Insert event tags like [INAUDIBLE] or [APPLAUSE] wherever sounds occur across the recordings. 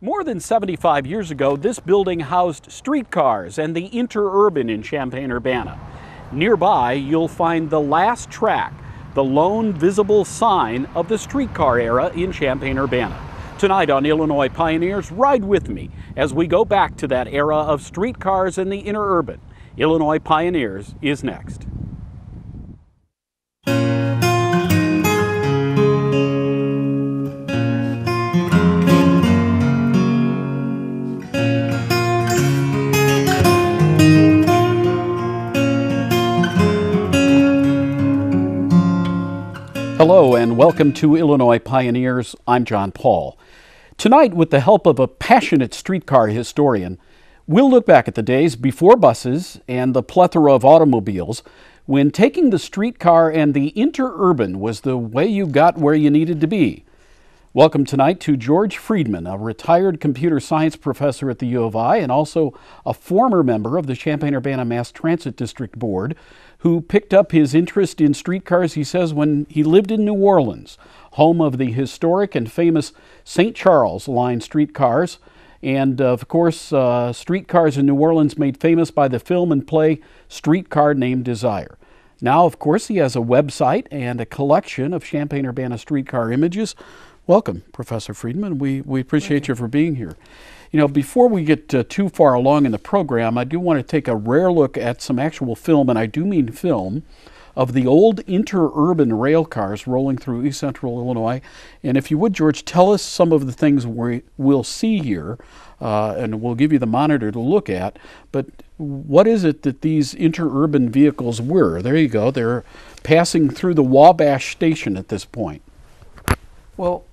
More than 75 years ago, this building housed streetcars and the interurban in Champaign-Urbana. Nearby, you'll find the last track, the lone visible sign of the streetcar era in Champaign-Urbana. Tonight on Illinois Pioneers, ride with me as we go back to that era of streetcars and the interurban. Illinois Pioneers is next. Hello and welcome to Illinois Pioneers. I'm John Paul. Tonight, with the help of a passionate streetcar historian, we'll look back at the days before buses and the plethora of automobiles when taking the streetcar and the interurban was the way you got where you needed to be. Welcome tonight to George Friedman, a retired computer science professor at the U of I and also a former member of the Champaign Urbana Mass Transit District Board who picked up his interest in streetcars, he says, when he lived in New Orleans, home of the historic and famous St. Charles line streetcars. And of course, uh, streetcars in New Orleans made famous by the film and play Streetcar Named Desire. Now, of course, he has a website and a collection of Champaign Urbana streetcar images. Welcome, Professor Friedman. We, we appreciate you for being here. You know, before we get uh, too far along in the program, I do want to take a rare look at some actual film, and I do mean film, of the old interurban rail cars rolling through east central Illinois. And if you would, George, tell us some of the things we will see here, uh, and we'll give you the monitor to look at. But what is it that these interurban vehicles were? There you go. They're passing through the Wabash station at this point. Well,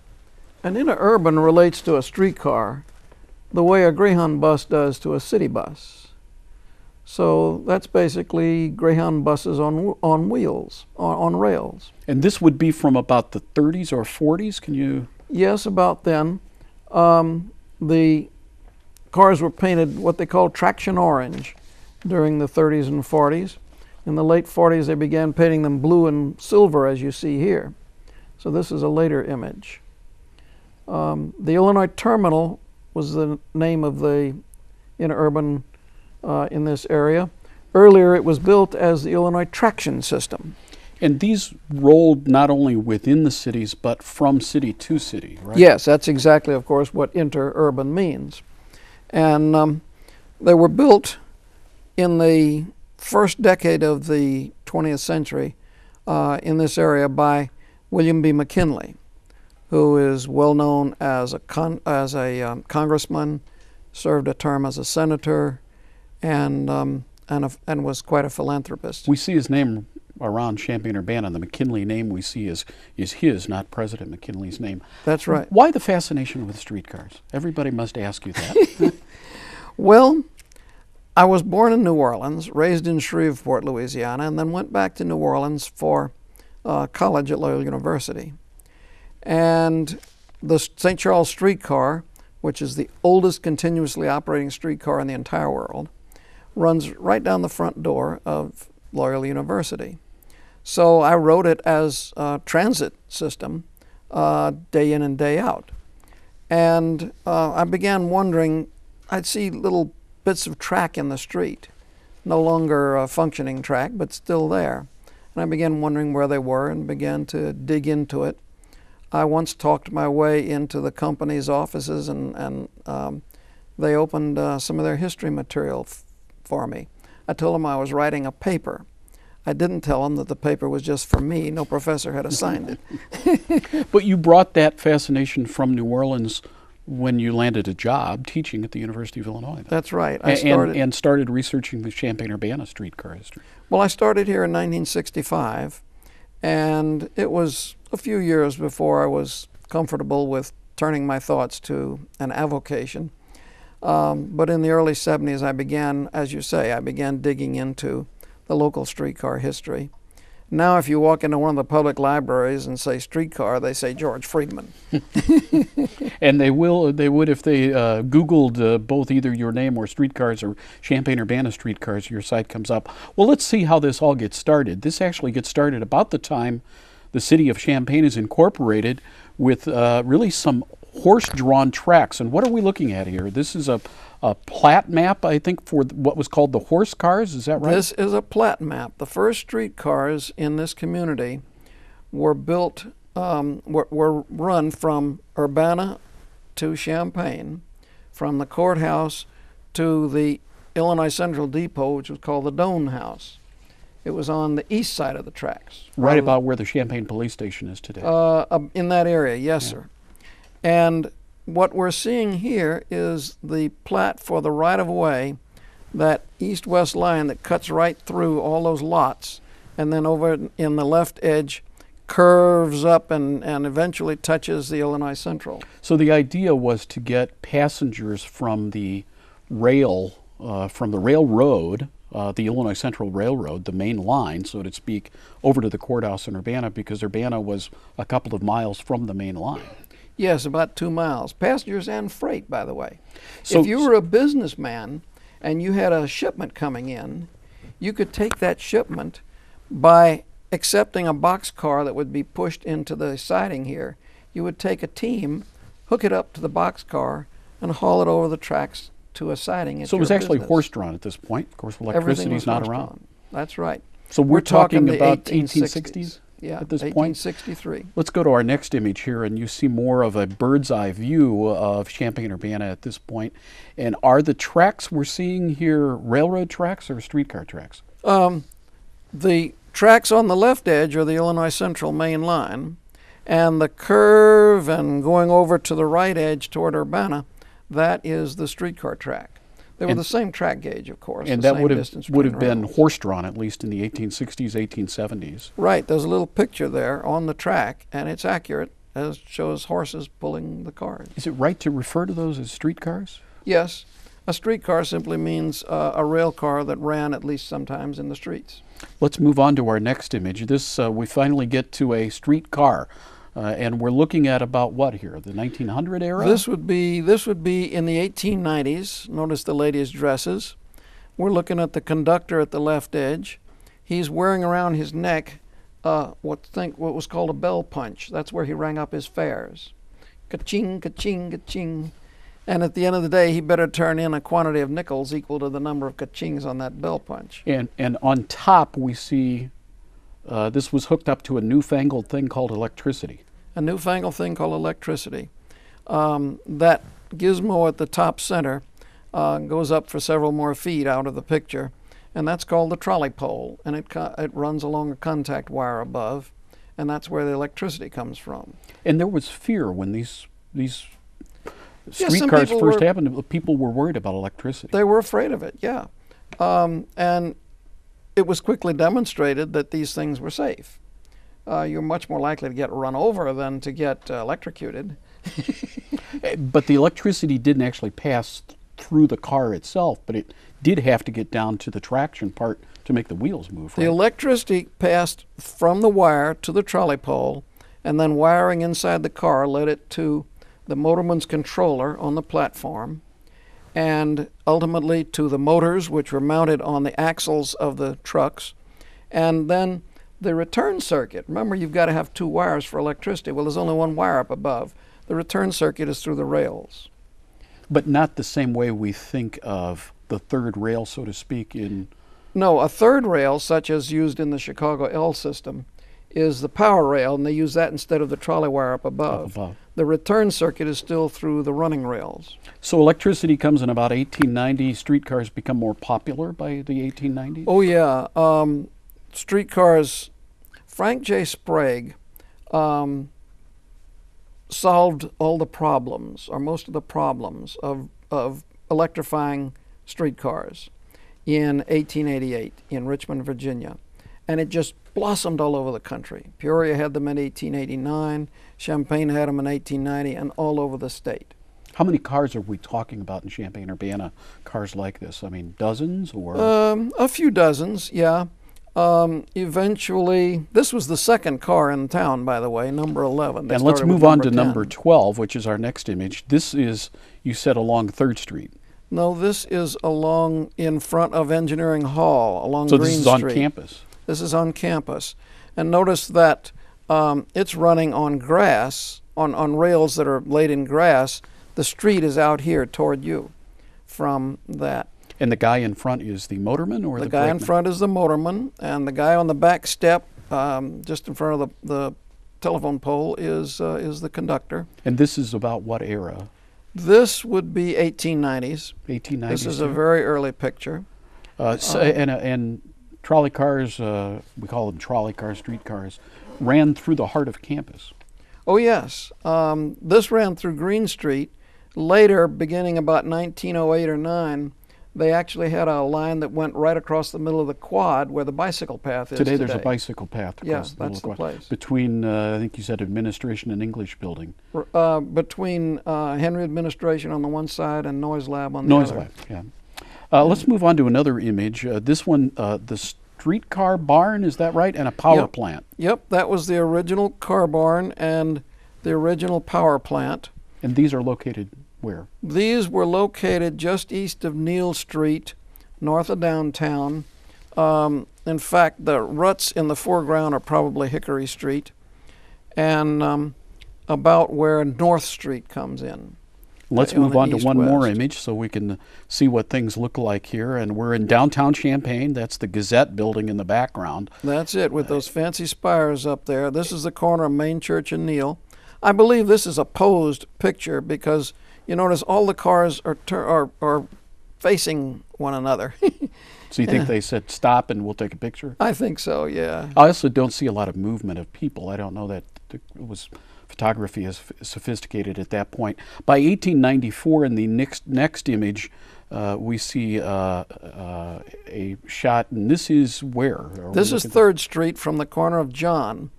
an interurban relates to a streetcar the way a Greyhound bus does to a city bus. So that's basically Greyhound buses on on wheels, on, on rails. And this would be from about the 30s or 40s. Can you? Yes, about then. Um, the cars were painted what they call traction orange during the 30s and 40s. In the late 40s, they began painting them blue and silver, as you see here. So this is a later image. Um, the Illinois Terminal was the name of the interurban uh, in this area. Earlier, it was built as the Illinois Traction System. And these rolled not only within the cities, but from city to city, right? Yes, that's exactly, of course, what interurban means. And um, they were built in the first decade of the 20th century uh, in this area by William B. McKinley who is well known as a, con- as a um, congressman, served a term as a senator, and, um, and, a, and was quite a philanthropist. We see his name around Champaign Urbana. The McKinley name we see is, is his, not President McKinley's name. That's right. Why the fascination with streetcars? Everybody must ask you that. [LAUGHS] well, I was born in New Orleans, raised in Shreveport, Louisiana, and then went back to New Orleans for uh, college at Loyola University. And the St. Charles streetcar, which is the oldest continuously operating streetcar in the entire world, runs right down the front door of Loyola University. So I rode it as a transit system uh, day in and day out. And uh, I began wondering, I'd see little bits of track in the street, no longer a functioning track, but still there. And I began wondering where they were and began to dig into it I once talked my way into the company's offices and, and um, they opened uh, some of their history material for me. I told them I was writing a paper. I didn't tell them that the paper was just for me. No professor had assigned it. [LAUGHS] [LAUGHS] but you brought that fascination from New Orleans when you landed a job teaching at the University of Illinois. That's right. I started and, and started researching the Champaign Urbana streetcar history. Well, I started here in 1965, and it was a few years before I was comfortable with turning my thoughts to an avocation. Um, but in the early 70s, I began, as you say, I began digging into the local streetcar history. Now, if you walk into one of the public libraries and say streetcar, they say George Friedman. [LAUGHS] and they will, they would if they uh, Googled uh, both either your name or streetcars or Champaign Urbana streetcars, your site comes up. Well, let's see how this all gets started. This actually gets started about the time the city of Champaign is incorporated with uh, really some horse-drawn tracks. And what are we looking at here? This is a, a plat map, I think, for what was called the horse cars. Is that right? This is a plat map. The first street cars in this community were built, um, were, were run from Urbana to Champaign, from the courthouse to the Illinois Central Depot, which was called the Doane House. It was on the east side of the tracks. right about where the Champaign Police Station is today. Uh, um, in that area, yes, sir. And what we're seeing here is the plat for the right of way, that east west line that cuts right through all those lots, and then over in the left edge curves up and, and eventually touches the Illinois Central. so the idea was to get passengers from the rail, uh, from the railroad, uh, the Illinois Central Railroad, the main line, so to speak, over to the courthouse in Urbana because Urbana was a couple of miles from the main line. Yes, about two miles. Passengers and freight, by the way. So- if you were a businessman and you had a shipment coming in, you could take that shipment by accepting a box car that would be pushed into the siding here. You would take a team, hook it up to the box car, and haul it over the tracks to a siding. So it was actually business. horse drawn at this point. Of course, Everything electricity's not around. That's right. So we're, talking, the about 1860s. 1860s Yeah, at this point. 1863. Let's go to our next image here, and you see more of a bird's eye view of Champaign Urbana at this point. And are the tracks we're seeing here railroad tracks or streetcar tracks? Um, the tracks on the left edge are the Illinois Central main line, and the curve and going over to the right edge toward Urbana, that is the streetcar track. They were And- the same track gauge, of course. and the that would have would have been horse drawn at least in the 1860s, 1870s. Right, there's a little picture there on the track, and it's accurate as shows horses pulling the cars. Is it right to refer to those as streetcars? Yes, a streetcar simply means uh, a rail car that ran at least sometimes in the streets. Let's move on to our next image. This uh, we finally get to a streetcar, uh, and we're looking at about what here? The 1900 era. This would be this would be in the 1890s. Notice the ladies' dresses. We're looking at the conductor at the left edge. He's wearing around his neck uh, what think what was called a bell punch. That's where he rang up his fares. Ka-ching, ka-ching, ka-ching. And at the end of the day, he better turn in a quantity of nickels equal to the number of ka-chings on that bell punch. And and on top we see uh, this was hooked up to a newfangled thing called electricity. a newfangled thing called electricity. Um, that gizmo at the top center uh, goes up for several more feet out of the picture, and that's called the trolley pole, and it, it runs along a contact wire above, and that's where the electricity comes from. And there was fear when these these streetcars first were- happened. People were worried about electricity. They were afraid of it, yeah. Um, and it was quickly demonstrated that these things were safe. Uh, you're much more likely to get run over than to get uh, electrocuted. [LAUGHS] Eh, but the electricity didn't actually pass through the car itself, but it did have to get down to the traction part to make the wheels move. The electricity passed from the wire to the trolley pole, and then wiring inside the car led it to the motorman's controller on the platform, and ultimately to the motors, which were mounted on the axles of the trucks, and then the return circuit. Remember, you've got to have two wires for electricity. Well, there's only one wire up above. The return circuit is through the rails. but not the same way we think of the third rail, so to speak. In No, a third rail, such as used in the Chicago L system, is the power rail, and they use that instead of the trolley wire up above. above. The return circuit is still through the running rails. So electricity comes in about 1890. Streetcars become more popular by the 1890s. Oh, yeah. Um, streetcars, Frank J. Sprague um, solved all the problems, or most of the problems, of, of electrifying streetcars in 1888 in Richmond, Virginia. And it just blossomed all over the country. Peoria had them in 1889, Champaign had them in 1890, and all over the state. How many cars are we talking about in Champaign Urbana? Cars like this? I mean, dozens or? Um, a few dozens, yeah. Um, eventually, this was the second car in town, by the way, number 11. They and let's move on to 10. number 12, which is our next image. This is, you said, along 3rd Street. No, this is along in front of Engineering Hall, along So Green this is on campus. This is on campus. And notice that um, it's running on grass on, on rails that are laid in grass. The street is out here toward you from that. And the guy in front is the motorman or The the, guy in front is the motorman, and the guy on the back step, um, just in front of the, the telephone pole, is uh, is the conductor. And this is about what era? This would be 1890s. 1890s. This is a very early picture. Uh, so, and, uh, and trolley cars, uh, we call them trolley cars, street cars, ran through the heart of campus. Oh yes, um, this ran through Green Street. Later, beginning about 1908 or 9, they actually had a line that went right across the middle of the quad where the bicycle path is Today, today. there's a bicycle path across Yeah, the that's middle the quad- place. between, uh, I think you said administration and English building. Uh, between uh, Henry Administration on the one side and Noyes Lab on the Noyes other. Noyes Lab, yeah. Uh, let's move on to another image. Uh, this one, uh, the streetcar barn, is that right? And a power Yep. plant. Yep, that was the original car barn and the original power plant. And these are located where? These were located just east of Neal Street, north of downtown. Um, in fact, the ruts in the foreground are probably Hickory Street, and um, about where North Street comes in. Let's on move on to one more image so we can see what things look like here. And we're in downtown Champaign. That's the Gazette building in the background. That's it, with those fancy spires up there. This is the corner of Main Church and Neal. I believe this is a posed picture because you notice all the cars are are, are facing one another. [LAUGHS] So you think they said stop and we'll take a picture? I think so, yeah. I also don't see a lot of movement of people. I don't know that it was photography is sophisticated at that point. By 1894, in the next next image, uh, we see uh, uh, a shot, and this is where? This is Third Street from the corner of John.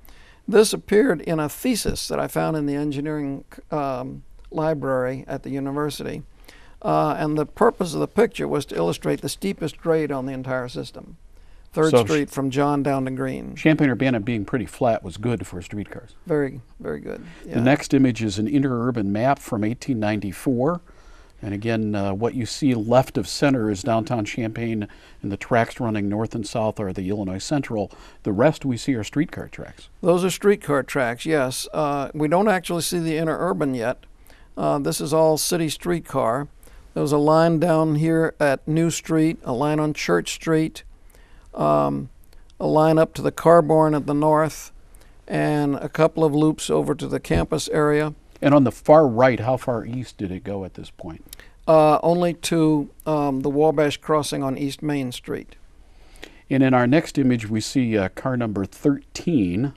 This appeared in a thesis that I found in the engineering um, library at the university. Uh, and the purpose of the picture was to illustrate the steepest grade on the entire system. Third So Street from John down to Green. Champaign Urbana being pretty flat was good for streetcars. Very, very good. Yeah. The next image is an interurban map from 1894. And again, uh, what you see left of center is downtown Champaign, and the tracks running north and south are the Illinois Central. The rest we see are streetcar tracks. Those are streetcar tracks, yes. Uh, we don't actually see the interurban yet. Uh, this is all city streetcar. There was a line down here at New Street, a line on Church Street, um, a line up to the car barn at the north, and a couple of loops over to the campus area, And on the far right, how far east did it go at this point? uh, only to um, the Wabash crossing on East Main Street. And in our next image, we see uh, car number 13.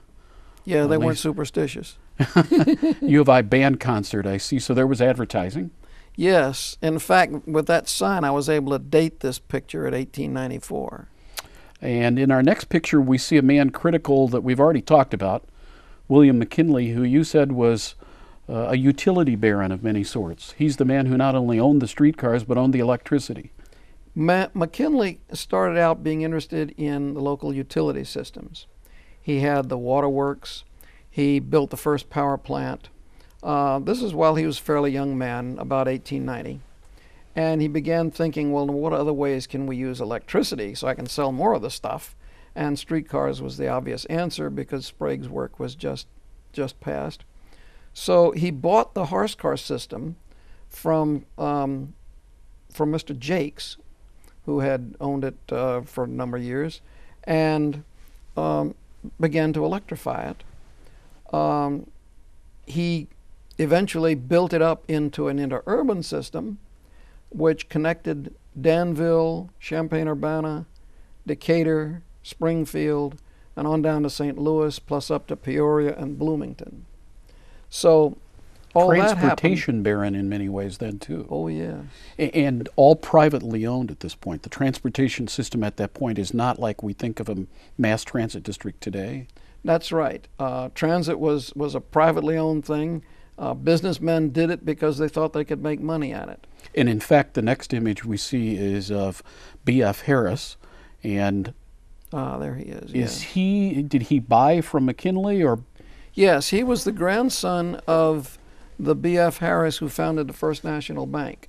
Yeah, they weren't superstitious. [LAUGHS] U of I band concert, I see. So there was advertising. Yes, in fact, with that sign, I was able to date this picture at 1894. And in our next picture, we see a man critical that we've already talked about, William McKinley, who you said was uh, a utility baron of many sorts. He's the man who not only owned the streetcars, but owned the electricity. Ma- McKinley started out being interested in the local utility systems. He had the waterworks. He built the first power plant. Uh, this is while he was a fairly young man, about 1890. And he began thinking, well, what other ways can we use electricity so I can sell more of the stuff? And streetcars was the obvious answer because Sprague's work was just just passed. So he bought the horse car system from um, from Mr. Jakes, who had owned it uh, for a number of years, and um, began to electrify it. Um, he eventually built it up into an interurban system, which connected Danville, Champaign Urbana, Decatur, Springfield, and on down to St. Louis, plus up to Peoria and Bloomington. So all that. Transportation baron in many ways then too. Oh yeah. A- And all privately owned at this point. The transportation system at that point is not like we think of a mass transit district today. That's right. Uh, transit was, was a privately owned thing. Uh, businessmen did it because they thought they could make money at it. And in fact, the next image we see is of B.F. Harris. And Ah, there he is. is yeah. he, did he buy from McKinley or Yes, he was the grandson of the B.F. Harris who founded the First National Bank.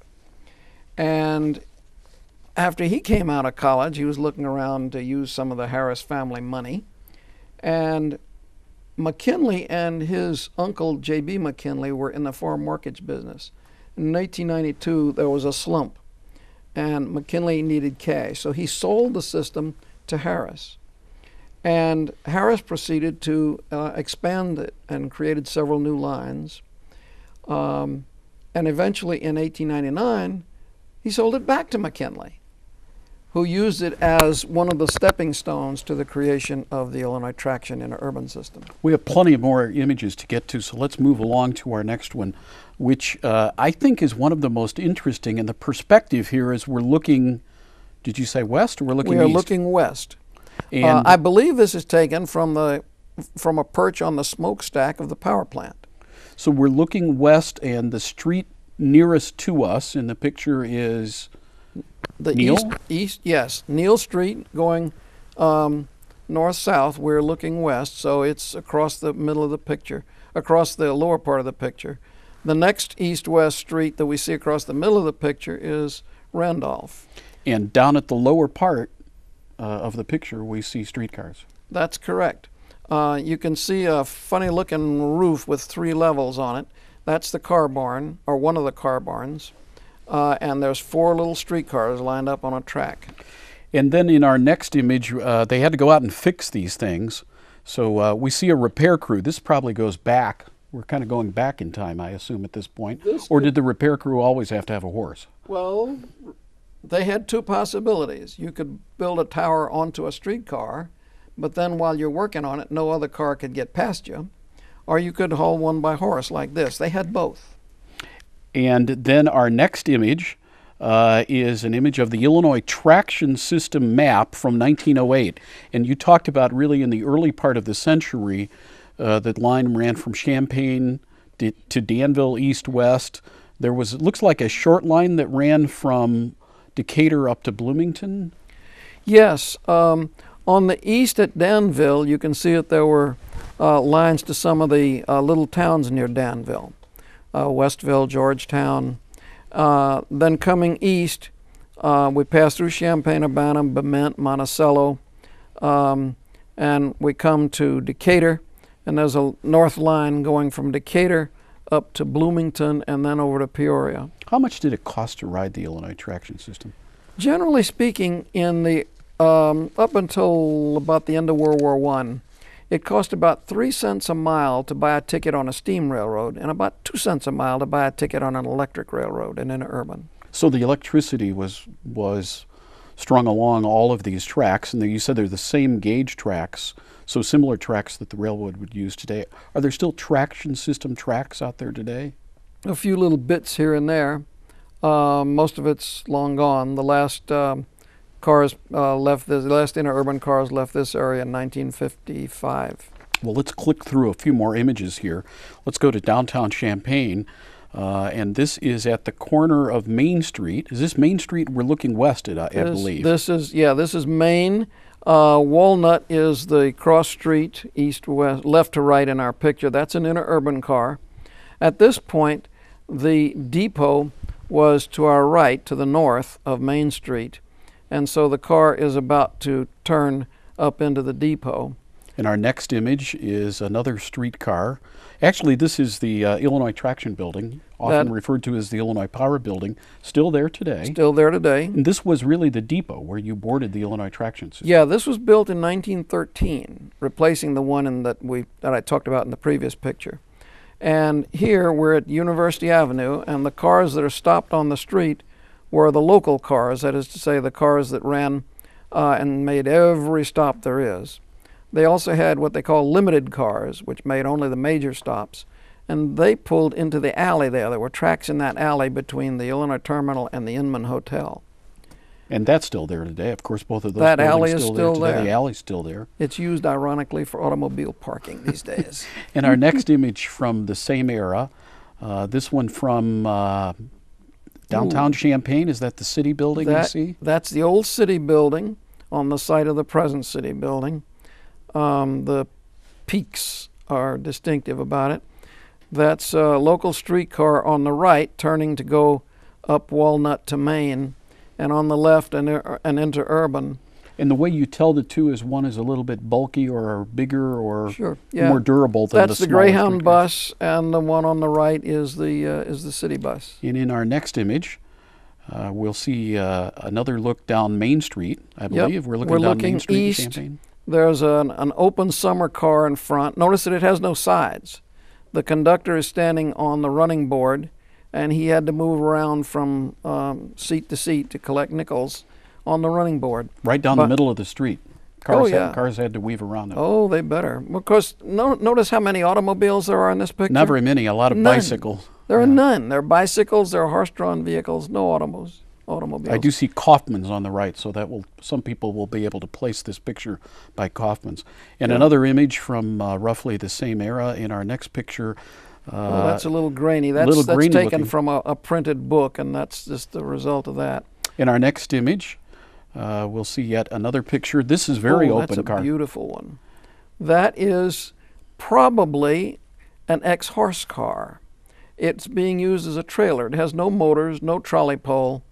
And after he came out of college, he was looking around to use some of the Harris family money. And McKinley and his uncle J.B. McKinley were in the farm mortgage business. In 1892, there was a slump, and McKinley needed cash, so he sold the system to Harris. And Harris proceeded to uh, expand it and created several new lines. Um, and eventually, in 1899, he sold it back to McKinley who used it as one of the stepping stones to the creation of the Illinois traction interurban system. We have plenty of more images to get to, so let's move along to our next one, which uh, I think is one of the most interesting. And the perspective here is we're looking, did you say west or we're looking We are east? looking west. Uh, I believe this is taken from the from a perch on the smokestack of the power plant. so we're looking west, and the street nearest to us in the picture is The Neal? east, east, yes, Neal Street going um, north south. We're looking west, so it's across the middle of the picture, across the lower part of the picture. The next east-west street that we see across the middle of the picture is Randolph. and down at the lower part uh, of the picture we see streetcars. That's correct. Uh, you can see a funny-looking roof with three levels on it. That's the car barn, or one of the car barns. Uh, and there's four little streetcars lined up on a track. And then in our next image, uh, they had to go out and fix these things. So uh, we see a repair crew. This probably goes back. We're kind of going back in time, I assume, at this point. This or did the repair crew always have to have a horse? Well, they had two possibilities. You could build a tower onto a streetcar, but then while you're working on it, no other car could get past you. Or you could haul one by horse like this. They had both. And then our next image uh, is an image of the Illinois traction system map from 1908. And you talked about really in the early part of the century, uh, the line ran from Champaign to, Danville east west. There was, it looks like a short line that ran from Decatur up to Bloomington. Yes, um, on the east at Danville, you can see that there were uh, lines to some of the uh, little towns near Danville Westville, Georgetown. Uh, then coming east, uh, we pass through Champaign, Urbana, Bement, Monticello, um, and we come to Decatur, and there's a north line going from Decatur up to Bloomington and then over to Peoria. How much did it cost to ride the Illinois traction system? Generally speaking, in the um, up until about the end of World War One, it cost about three cents a mile to buy a ticket on a steam railroad, and about two cents a mile to buy a ticket on an electric railroad interurban. So the electricity was was strung along all of these tracks, and you said they're the same gauge tracks, so similar tracks that the railroad would use today. Are there still traction system tracks out there today? A few little bits here and there. Uh, most of it's long gone. The last um, cars uh, left this. The last interurban cars left this area in 1955. Well, let's click through a few more images here. Let's go to downtown Champaign, uh, and this is at the corner of Main Street. Is this Main Street? We're looking west, at, I, I believe. This is yeah. This is Main. Uh, Walnut is the cross street, east west, left to right in our picture. That's an interurban car. At this point, the depot was to our right, to the north of Main Street, and so the car is about to turn up into the depot. and our next image is another streetcar. Actually, this is the uh, Illinois Traction Building, often That- referred to as the Illinois Power Building, still there today. Still there today. And this was really the depot where you boarded the Illinois traction system. Yeah, this was built in 1913, replacing the one in that we that I talked about in the previous picture. And here we're at University Avenue, and the cars that are stopped on the street were the local cars, that is to say, the cars that ran uh, and made every stop there is. They also had what they call limited cars, which made only the major stops. And they pulled into the alley there. There were tracks in that alley between the Illinois Terminal and the Inman Hotel. And that's still there today. Of course, both of those That alley is still, still there there. The alley's still there. It's used ironically for automobile parking these days. [LAUGHS] And our next image from the same era, uh, this one from uh, downtown Champaign, is that the city building you see? That's the old city building on the site of the present city building. Um, the peaks are distinctive about it. That's a local streetcar on the right turning to go up Walnut to Main, and on the left an, an interurban. And the way you tell the two is one is a little bit bulky or bigger or Sure, yeah. more durable than the. That's the, the Greyhound bus, and the one on the right is the uh, is the city bus. And in our next image, uh, we'll see uh, another look down Main Street. I Yep. believe we're looking We're down looking Main Street east. in Champaign. There's an, an open summer car in front. Notice that it has no sides. The conductor is standing on the running board, and he had to move around from um, seat to seat to collect nickels on the running board. Right down But- the middle of the street. Cars, Oh, had, cars had to weave around it. Oh, they better. Because no, notice how many automobiles there are in this picture. Not very many, a lot of None. bicycles. There are Yeah. none. There are bicycles. There are horse-drawn vehicles. No automos, automobiles. I do see Kaufman's on the right, so that will some people will be able to place this picture by Kaufman's. And Yeah. another image from uh, roughly the same era in our next picture. Uh, Oh, that's a little grainy. That's, little that's taken looking. from a, a printed book, and that's just the result of that. in our next image, uh, we'll see yet another picture. This is very oh, open that's a car. beautiful one. That is probably an ex-horse car. It's being used as a trailer. It has no motors, no trolley pole,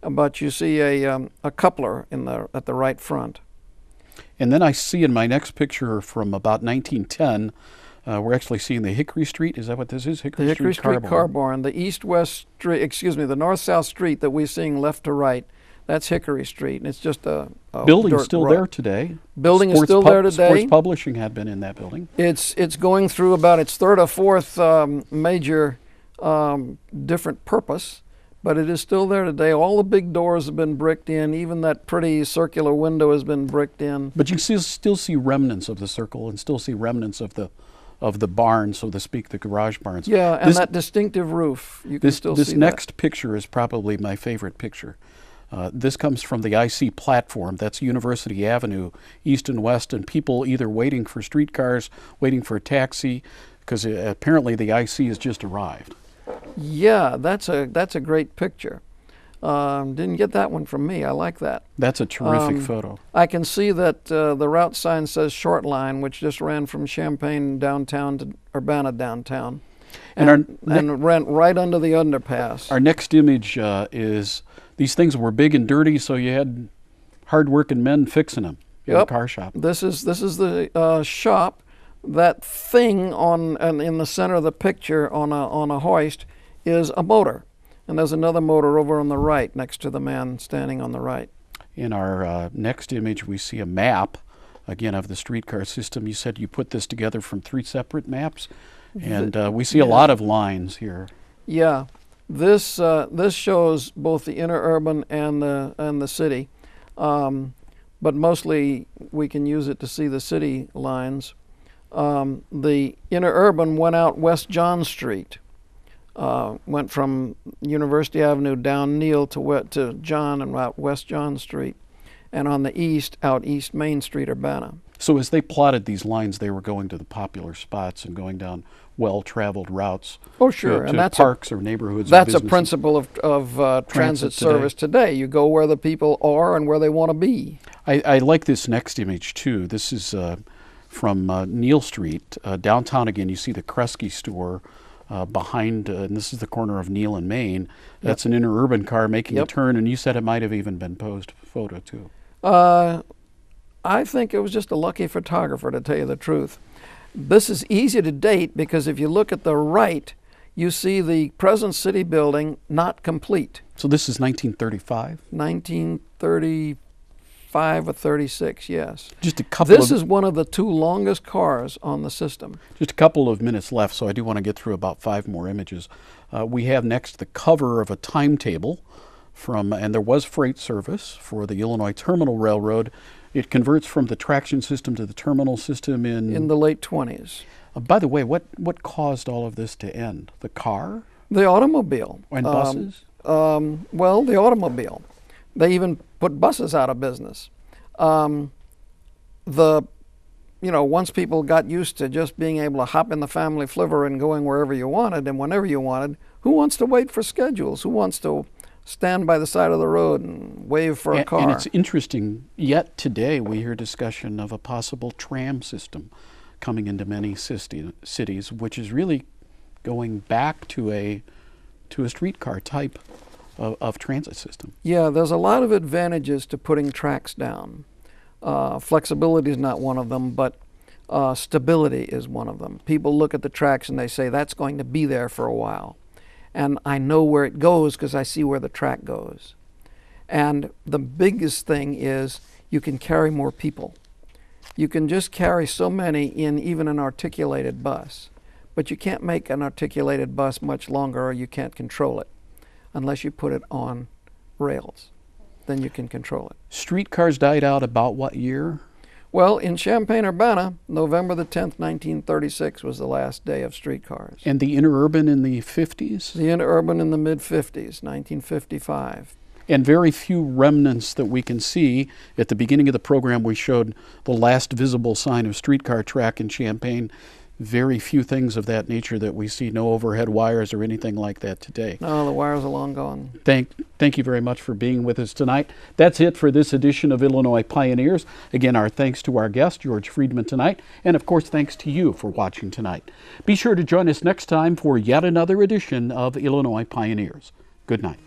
but you see a, um, a coupler in the, at the right front. And then I see in my next picture from about 1910, uh, we're actually seeing the Hickory Street. Is that what this is? Hickory, The Hickory Street car barn, the east-west street, excuse me, the north-south street that we're seeing left to right, that's Hickory Street, and it's just a, a Building's still road. there today. Building is still there today. Sports Publishing had been in that building. It's it's going through about its third or fourth um, major um, different purpose, but it is still there today. All the big doors have been bricked in. Even that pretty circular window has been bricked in. But you can still, still see remnants of the circle and still see remnants of the of the barn, so to speak, the garage barns. Yeah, and This- that distinctive roof. You can This, still this see next picture is probably my favorite picture. Uh, this comes from the IC platform. That's University Avenue, east and west, and people either waiting for streetcars, waiting for a taxi, because apparently the IC has just arrived. Yeah, that's a that's a great picture. Um, didn't get that one from me. I like that. That's a terrific Um, photo. I can see that uh, the route sign says short line, which just ran from Champaign downtown to Urbana downtown, And and, our and, ran right under the underpass. Our next image uh, is these things were big and dirty, so you had hard-working men fixing them in Yep. a car shop. This is this is the uh, shop. That thing on and in the center of the picture on a on a hoist is a motor, and there's another motor over on the right next to the man standing on the right. In our uh, next image, we see a map, again, of the streetcar system. You said you put this together from three separate maps, and uh, we see a lot of lines here. Yeah, this uh, this shows both the interurban and the and the city, um, but mostly we can use it to see the city lines. Um, the interurban went out West John Street, uh, went from University Avenue down Neal to to John and out West John Street, and on the east out East Main Street, Urbana. So as they plotted these lines, they were going to the popular spots and going down well-traveled routes Oh, sure, to and that's a, parks or neighborhoods. or That's a principle of, of uh, transit, Transit today. service today. You go where the people are and where they want to be. I, I like this next image too. This is uh, from uh, Neal Street, uh, downtown again. You see the Kresge store uh, behind, uh, and this is the corner of Neal and Main. That's an interurban car making Yep. a turn, and you said it might have even been posed photo too. Uh, I think it was just a lucky photographer, to tell you the truth. This is easy to date because if you look at the right, you see the present city building not complete. So this is 1935. 1935 or 36, yes. Just a couple This is one of the two longest cars on the system. just a couple of minutes left, so I do want to get through about five more images. Uh, we have next the cover of a timetable from, and there was freight service for the Illinois Terminal Railroad. It converts from the traction system to the terminal system in. In the late 20s. Uh, by the way, what what caused all of this to end? The car The automobile. and Um, buses? Um, well, the automobile. They even put buses out of business. Um, the, you know, once people got used to just being able to hop in the family flivver and going wherever you wanted and whenever you wanted, who wants to wait for schedules? Who wants to stand by the side of the road and wave for a and, car? and it's interesting. Yet today we hear discussion of a possible tram system coming into many cisti- cities, which is really going back to a to a streetcar type of, of transit system. Yeah, there's a lot of advantages to putting tracks down. Uh, flexibility is not one of them, but uh, stability is one of them. People look at the tracks and they say that's going to be there for a while. And I know where it goes because I see where the track goes. And the biggest thing is you can carry more people. You can just carry so many in even an articulated bus, but you can't make an articulated bus much longer or you can't control it unless you put it on rails. Then you can control it. Streetcars died out about what year? Well, in Champaign Urbana, November the 10th, 1936 was the last day of streetcars. And the interurban in the 50s? The interurban in the mid 50s, 1955. And very few remnants that we can see. At the beginning of the program, we showed the last visible sign of streetcar track in Champaign very few things of that nature that we see, no overhead wires or anything like that today. No, the wires are long gone. Thank, thank you very much for being with us tonight. That's it for this edition of Illinois Pioneers. Again, our thanks to our guest, George Friedman, tonight, and of course, thanks to you for watching tonight. Be sure to join us next time for yet another edition of Illinois Pioneers. Good night.